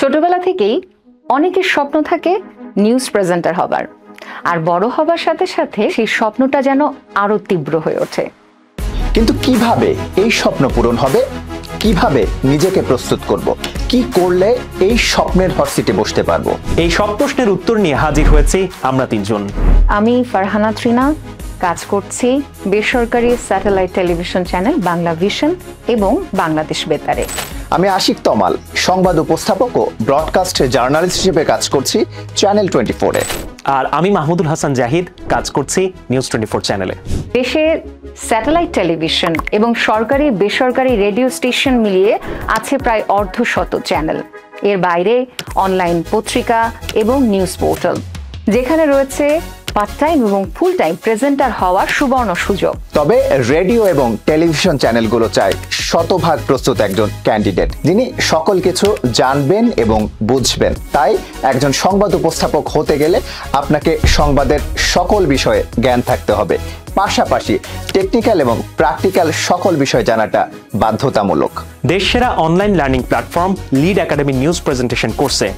ছোটবেলা থেকেই অনেকের স্বপ্ন থাকে নিউজ প্রেজেন্টার হবার। আর বড় হবার সাথে সাথে সেই স্বপ্নটা যেন আরও তীব্র হয়ে ওঠে। কিন্তু কীভাবে এই স্বপ্ন পূরণ হবে? কীভাবে নিজেকে প্রস্তুত করব? কি করলে এই স্বপ্নের হট সিটে বসতে পারব? এই সব প্রশ্নের উত্তর নিয়ে হাজির হয়েছি আমরা তিনজন। আমি ফারহানা ত্রিনা কাজ করছি বেসরকারি satellite television channel Bangla Vision এবং বাংলাদেশ বেতারে। আমি আশিক তমাল সংবাদ উপস্থাপক ও ব্রডকাস্ট জার্নালিস্ট হিসেবে কাজ করছি চ্যানেল টোয়েন্টি ফোরে আর আমি মাহমুদুল হাসান জাহিদ কাজ করছি নিউজ টোয়েন্টি ফোর চ্যানেলে। দেশে স্যাটেলাইট টেলিভিশন এবং সরকারি বেসরকারি রেডিও স্টেশন মিলিয়ে আছে প্রায় অর্ধশত চ্যানেল। এর বাইরে অনলাইন পত্রিকা এবং নিউজ পোর্টাল যেখানে রয়েছে পার্ট টাইম এবং ফুল টাইম প্রেজেন্টার হওয়ার সুবর্ণ সুযোগ। তবে রেডিও এবং টেলিভিশন চ্যানেলগুলো চায় শতভাগ প্রস্তুত একজন ক্যান্ডিডেট যিনি সকল কিছু জানবেন এবং বুঝবেন। তাই একজন সংবাদ উপস্থাপক হতে গেলে আপনাকে সংবাদের সকল বিষয়ে জ্ঞান থাকতে হবে। পাশাপাশি টেকনিক্যাল এবং প্র্যাকটিক্যাল সকল বিষয় জানাটা বাধ্যতামূলক। দেশসেরা online learning platform lead academy news presentation কোর্সে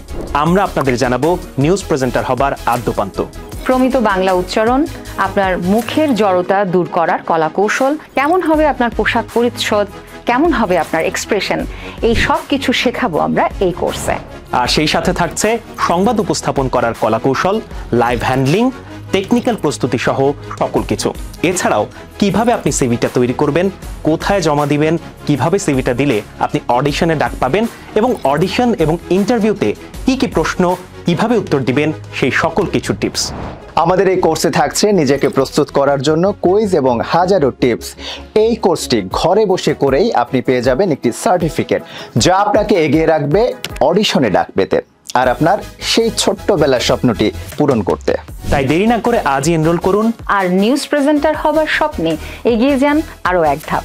আমরা আপনাদের জানাব নিউজ প্রেজেন্টার হবার আদ্যপান্ত। প্রমিত বাংলা উচ্চারণ, আপনার মুখের জড়তা দূর করার কলা কৌশল কেমন হবে আপনার পোশাক পরিচ্ছদ, কেমন হবে আপনার এক্সপ্রেশন এই সব কিছু শেখাবো আমরা এই কোর্সে আর সেই সাথে থাকছে সংবাদ উপস্থাপন করার কলাকৌশল লাইভ হ্যান্ডলিং টেকনিক্যাল প্রস্তুতি সহ সকল কিছু। এছাড়াও, কীভাবে আপনি সিভিটা তৈরি করবেন, কোথায় জমা দিবেন, কীভাবে সিভিটা দিলে আপনি অডিশনে ডাক পাবেন এবং অডিশন এবং ইন্টারভিউতে কি কি প্রশ্ন কীভাবে উত্তর দিবেন সেই সকল কিছু টিপস। আমাদের এই কোর্সে থাকছে নিজেকে প্রস্তুত করার জন্য কুইজ এবং হাজারো টিপস। এই কোর্সটি ঘরে বসে করেই আপনি পেয়ে যাবেন একটি সার্টিফিকেট যা আপনাকে এগিয়ে রাখবে অডিশনে ডাক পেতে আর আপনার সেই ছোট্টবেলার স্বপ্নটি পূরণ করতে। তাই দেরি না করে আজই এনরোল করুন। আর নিউজ প্রেজেন্টার হবার স্বপ্নে এগিয়ে যান আরও এক ধাপ।